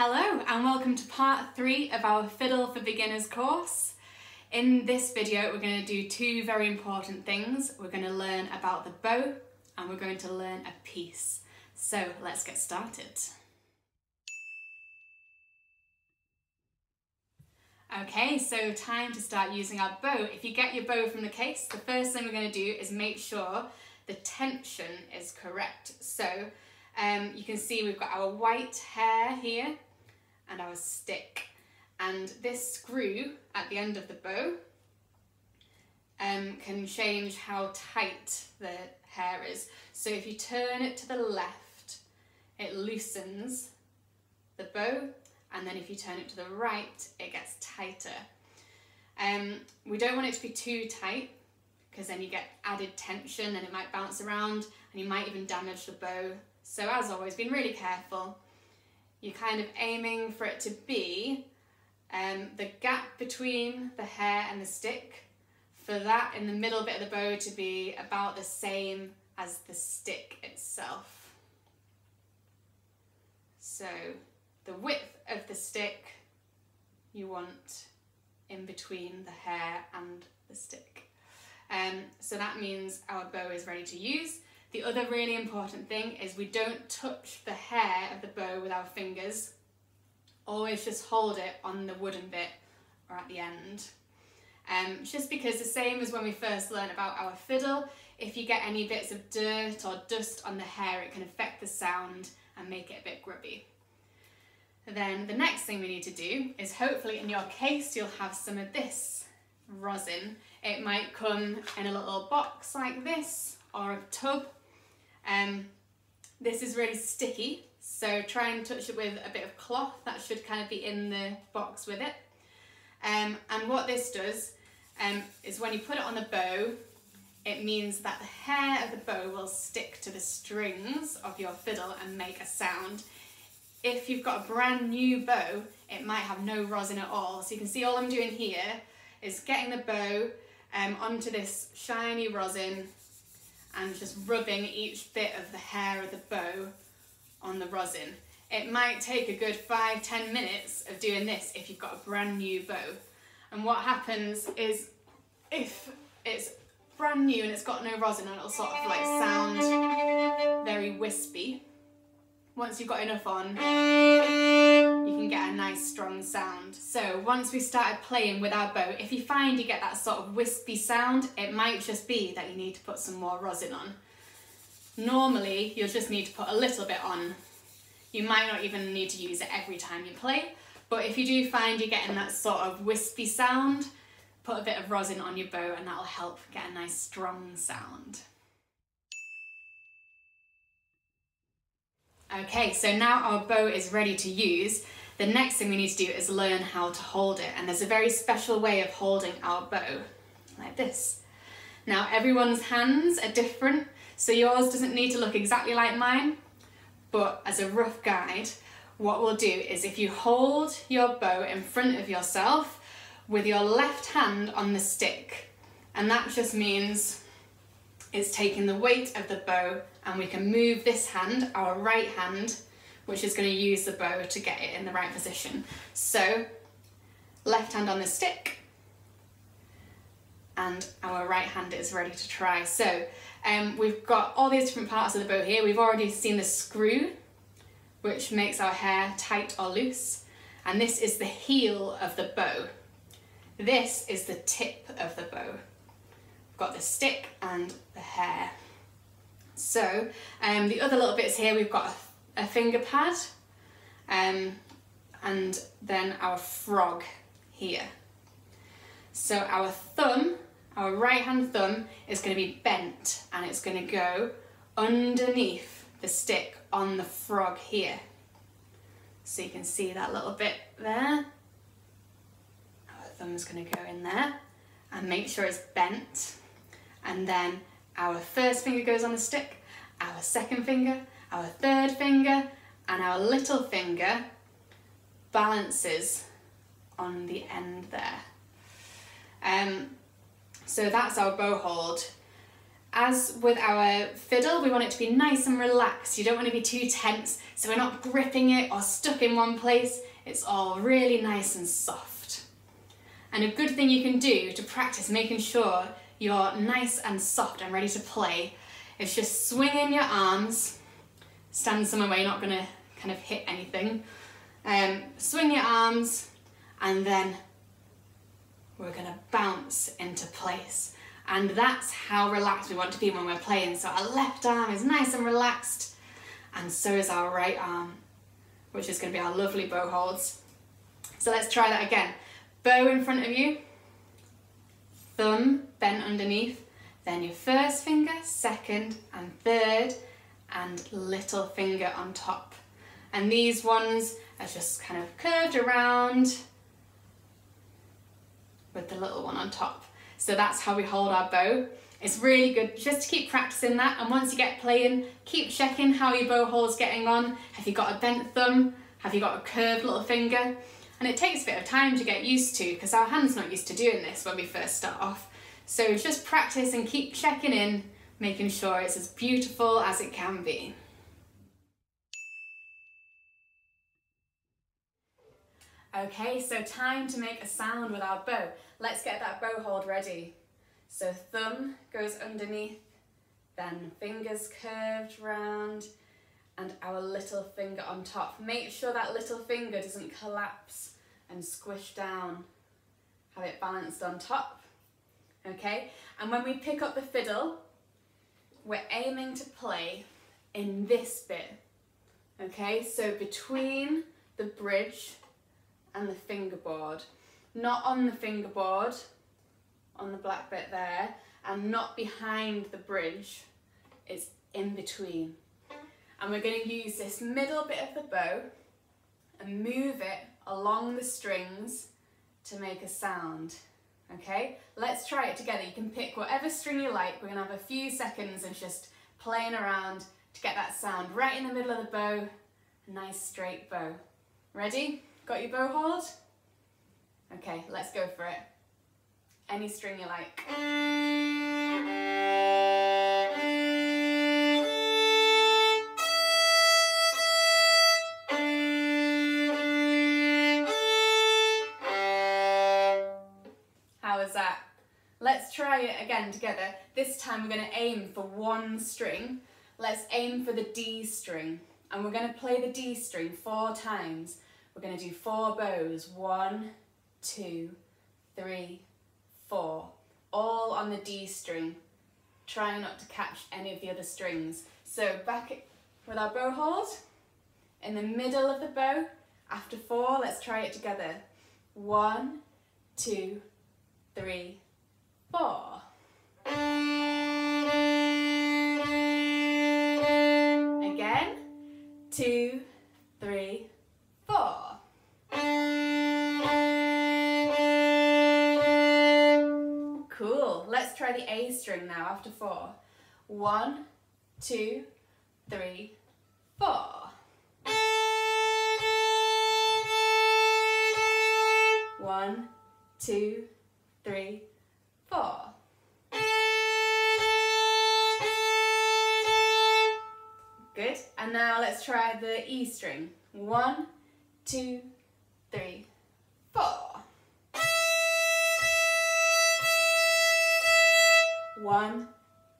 Hello and welcome to part three of our Fiddle for Beginners course. In this video we're going to do two very important things. We're going to learn about the bow and we're going to learn a piece. So let's get started. Okay, so time to start using our bow. If you get your bow from the case, the first thing we're going to do is make sure the tension is correct. So um, you can see we've got our white hair here and our stick. And this screw at the end of the bow um, can change how tight the hair is. So if you turn it to the left, it loosens the bow, and then if you turn it to the right, it gets tighter. Um, we don't want it to be too tight because then you get added tension and it might bounce around and you might even damage the bow. So as always, being really careful you're kind of aiming for it to be um, the gap between the hair and the stick, for that in the middle bit of the bow to be about the same as the stick itself. So the width of the stick you want in between the hair and the stick. Um, so that means our bow is ready to use. The other really important thing is we don't touch the hair of the bow with our fingers. Always just hold it on the wooden bit or at the end. Um, just because the same as when we first learned about our fiddle, if you get any bits of dirt or dust on the hair, it can affect the sound and make it a bit grubby. Then the next thing we need to do is hopefully in your case you'll have some of this rosin. It might come in a little box like this or a tub um, this is really sticky, so try and touch it with a bit of cloth. That should kind of be in the box with it. Um, and what this does um, is when you put it on the bow, it means that the hair of the bow will stick to the strings of your fiddle and make a sound. If you've got a brand new bow, it might have no rosin at all. So you can see all I'm doing here is getting the bow um, onto this shiny rosin and just rubbing each bit of the hair of the bow on the rosin. It might take a good five, ten minutes of doing this if you've got a brand new bow. And what happens is if it's brand new and it's got no rosin it'll sort of like sound very wispy. Once you've got enough on, you can get a nice strong sound. So once we started playing with our bow, if you find you get that sort of wispy sound, it might just be that you need to put some more rosin on. Normally, you'll just need to put a little bit on. You might not even need to use it every time you play, but if you do find you're getting that sort of wispy sound, put a bit of rosin on your bow and that'll help get a nice strong sound. Okay, so now our bow is ready to use. The next thing we need to do is learn how to hold it. And there's a very special way of holding our bow, like this. Now everyone's hands are different, so yours doesn't need to look exactly like mine, but as a rough guide, what we'll do is if you hold your bow in front of yourself with your left hand on the stick, and that just means it's taking the weight of the bow and we can move this hand, our right hand, which is going to use the bow to get it in the right position. So left hand on the stick and our right hand is ready to try. So um, we've got all these different parts of the bow here. We've already seen the screw, which makes our hair tight or loose. And this is the heel of the bow. This is the tip of the bow. Got the stick and the hair. So um, the other little bits here, we've got a, a finger pad um, and then our frog here. So our thumb, our right hand thumb is going to be bent and it's going to go underneath the stick on the frog here. So you can see that little bit there. Our thumb is going to go in there and make sure it's bent. And then our first finger goes on the stick, our second finger, our third finger, and our little finger balances on the end there. Um, so that's our bow hold. as with our fiddle, we want it to be nice and relaxed. You don't want to be too tense, so we're not gripping it or stuck in one place. It's all really nice and soft. And a good thing you can do to practice making sure you're nice and soft and ready to play It's just swing in your arms, stand somewhere where you're not going to kind of hit anything. Um, swing your arms and then we're going to bounce into place. And that's how relaxed we want to be when we're playing. So our left arm is nice and relaxed, and so is our right arm, which is going to be our lovely bow holds. So let's try that again. Bow in front of you, thumb bent underneath, then your first finger, second and third, and little finger on top. And these ones are just kind of curved around with the little one on top. So that's how we hold our bow. It's really good just to keep practicing that and once you get playing, keep checking how your bow hold's getting on. Have you got a bent thumb? Have you got a curved little finger? And it takes a bit of time to get used to because our hand's not used to doing this when we first start off. So just practice and keep checking in, making sure it's as beautiful as it can be. Okay, so time to make a sound with our bow. Let's get that bow hold ready. So thumb goes underneath, then fingers curved round, and our little finger on top. Make sure that little finger doesn't collapse and squish down. Have it balanced on top. Okay, and when we pick up the fiddle, we're aiming to play in this bit. Okay, so between the bridge and the fingerboard. Not on the fingerboard, on the black bit there, and not behind the bridge, it's in between. And we're going to use this middle bit of the bow and move it along the strings to make a sound. Okay, let's try it together. You can pick whatever string you like. We're going to have a few seconds of just playing around to get that sound right in the middle of the bow. A nice straight bow. Ready? Got your bow hold? Okay, let's go for it. Any string you like. Try it again together. This time we're going to aim for one string. Let's aim for the D string. And we're going to play the D string four times. We're going to do four bows. One, two, three, four. All on the D string. Try not to catch any of the other strings. So back with our bow hold. In the middle of the bow. After four, let's try it together. One, two, three, four. Again. Two, three, four. Cool. Let's try the A string now after four. One, two, three, four. One, two, three, four. Good. And now let's try the E string. One, two, three, four. One,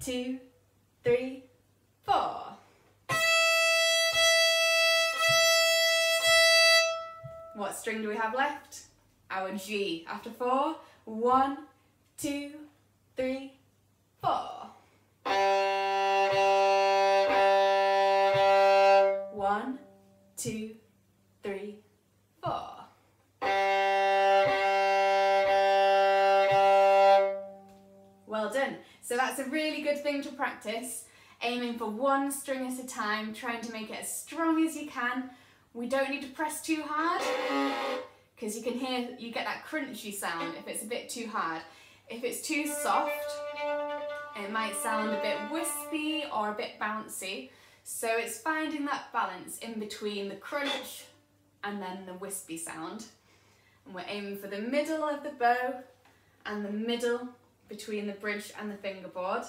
two, three, four. What string do we have left? Our G. After four, one, two, three, four. One, two, three, four. Well done. So that's a really good thing to practice. Aiming for one string at a time, trying to make it as strong as you can. We don't need to press too hard because you can hear, you get that crunchy sound if it's a bit too hard. If it's too soft, it might sound a bit wispy or a bit bouncy. So it's finding that balance in between the crunch and then the wispy sound. And we're aiming for the middle of the bow and the middle between the bridge and the fingerboard.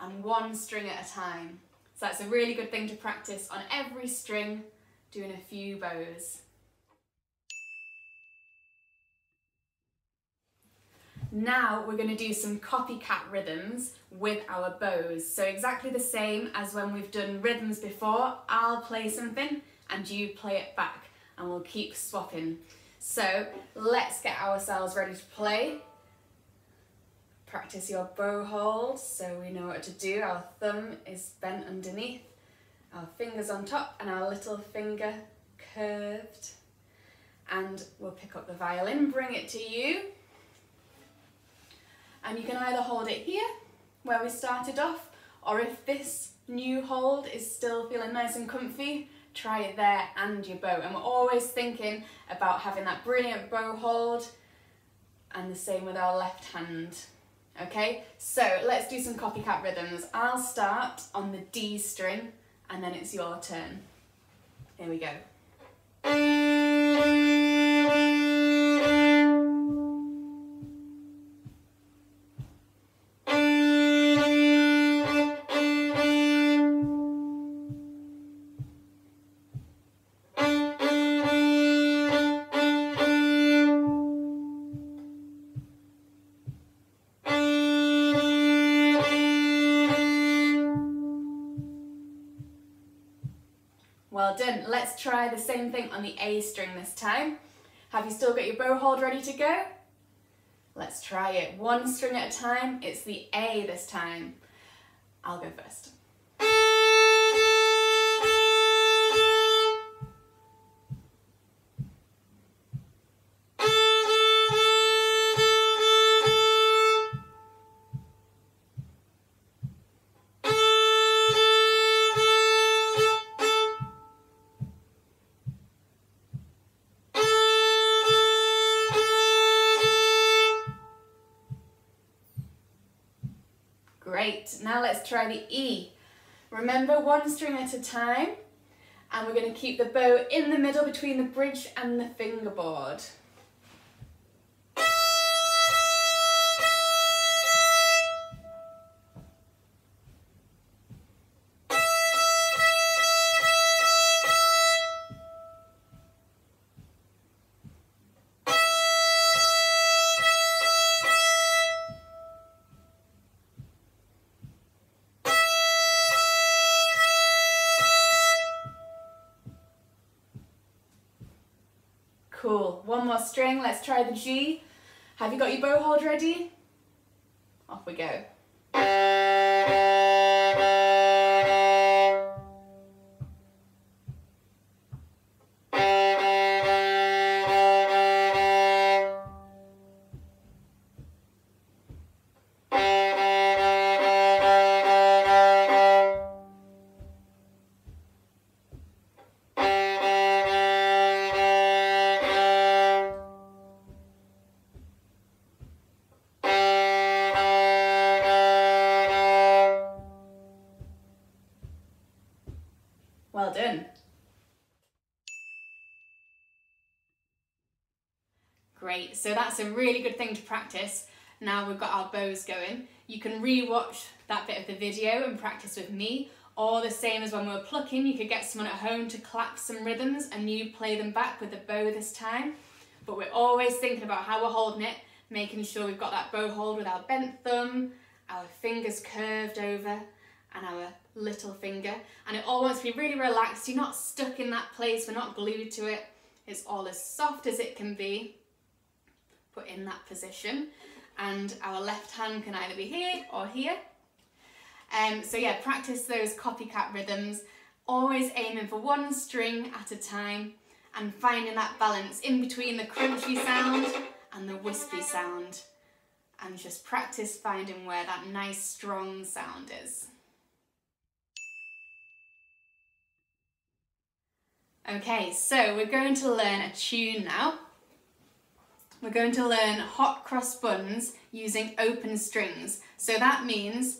and one string at a time. So that's a really good thing to practice on every string, doing a few bows. Now we're going to do some copycat rhythms with our bows. So exactly the same as when we've done rhythms before, I'll play something and you play it back and we'll keep swapping. So let's get ourselves ready to play. Practice your bow hold so we know what to do. Our thumb is bent underneath, our fingers on top and our little finger curved. And we'll pick up the violin, bring it to you. And you can either hold it here, where we started off, or if this new hold is still feeling nice and comfy, try it there and your bow. And we're always thinking about having that brilliant bow hold and the same with our left hand. Okay, so let's do some copycat rhythms. I'll start on the D string and then it's your turn. Here we go. Try the same thing on the A string this time. Have you still got your bow hold ready to go? Let's try it. One string at a time. It's the A this time. I'll go first. Try the E. Remember one string at a time and we're going to keep the bow in the middle between the bridge and the fingerboard. Try the G. Have you got your bow hold ready? Off we go. Great, so that's a really good thing to practice. Now we've got our bows going. You can re-watch that bit of the video and practice with me, or the same as when we were plucking, you could get someone at home to clap some rhythms and you play them back with the bow this time. But we're always thinking about how we're holding it, making sure we've got that bow hold with our bent thumb, our fingers curved over, and our little finger. And it all wants to be really relaxed. You're not stuck in that place. We're not glued to it. It's all as soft as it can be. Put in that position. And our left hand can either be here or here. Um, so yeah, practice those copycat rhythms. Always aiming for one string at a time and finding that balance in between the crunchy sound and the wispy sound. And just practice finding where that nice strong sound is. Okay, so we're going to learn a tune now. We're going to learn hot cross buns using open strings. So that means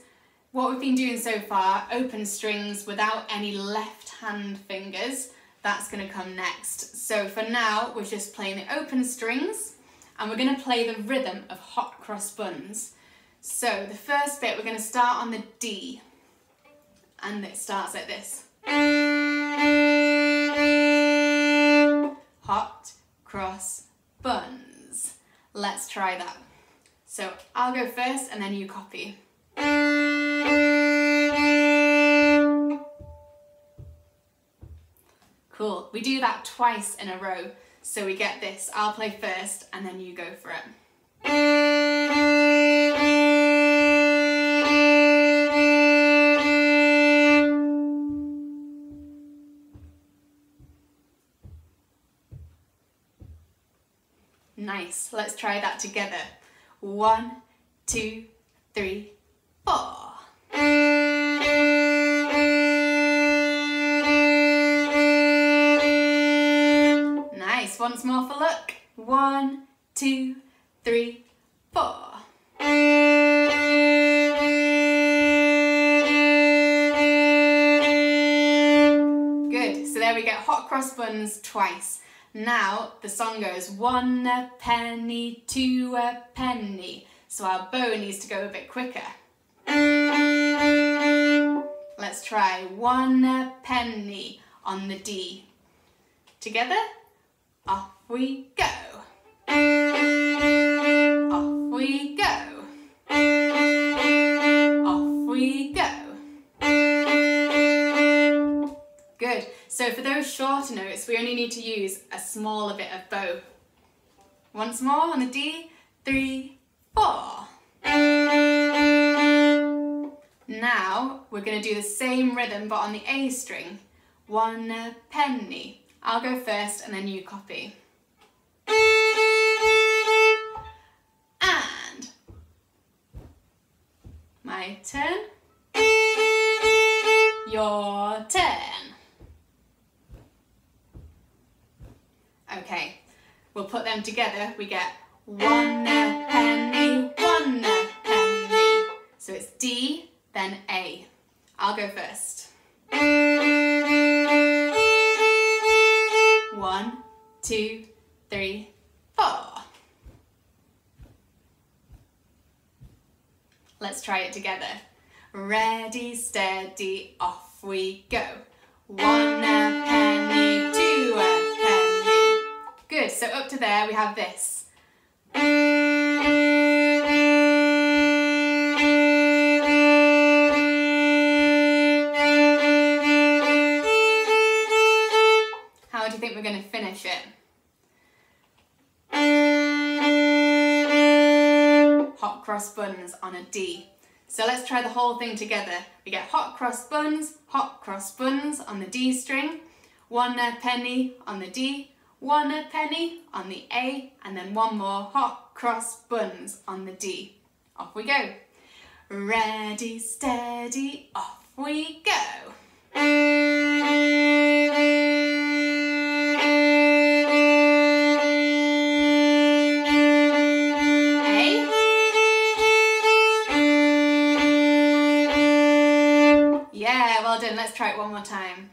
what we've been doing so far, open strings without any left hand fingers, that's going to come next. So for now, we're just playing the open strings and we're going to play the rhythm of hot cross buns. So the first bit, we're going to start on the D. And it starts like this. Hot cross buns. Let's try that. So I'll go first and then you copy. Cool. We do that twice in a row. So we get this. I'll play first and then you go for it. Try that together. One, two, three, four. Nice. Once more for luck. One, two, three, four. Good. So there we get hot cross buns twice. Now the song goes one a penny, two a penny. So our bow needs to go a bit quicker. Let's try one a penny on the D. Together, off we go. For those shorter notes, we only need to use a smaller bit of bow. Once more on the D, three, four. Now we're going to do the same rhythm but on the A string. One penny. I'll go first and then you copy. And my turn. Them together. We get one a penny, one a penny. So it's D, then A. I'll go first. One, two, three, four. Let's try it together. Ready, steady, off we go. One a penny, so up to there we have this. How do you think we're going to finish it? Hot cross buns on a D. So let's try the whole thing together. We get hot cross buns, hot cross buns on the D string, one penny on the D, one a penny on the A, and then one more hot cross buns on the D. Off we go. Ready, steady, off we go. A. Yeah, well done. Let's try it one more time.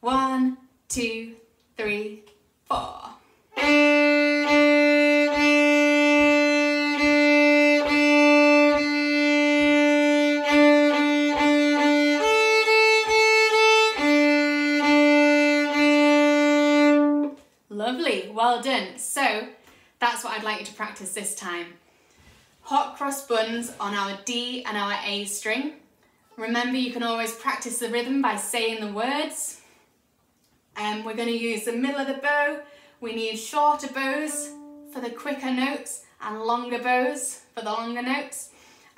One, two, three, four. Lovely, well done. So that's what I'd like you to practice this time. Hot cross buns on our D and our A string. Remember you can always practice the rhythm by saying the words. And um, we're going to use the middle of the bow. We need shorter bows for the quicker notes and longer bows for the longer notes.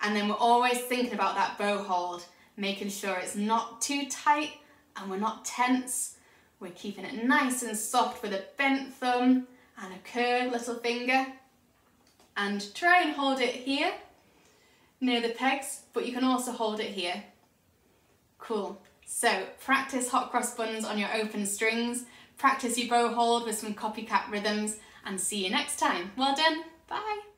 And then we're always thinking about that bow hold, making sure it's not too tight and we're not tense. We're keeping it nice and soft with a bent thumb and a curved little finger. And try and hold it here near the pegs, but you can also hold it here. Cool. So practice hot cross buns on your open strings, practice your bow hold with some copycat rhythms, and see you next time. Well done. Bye.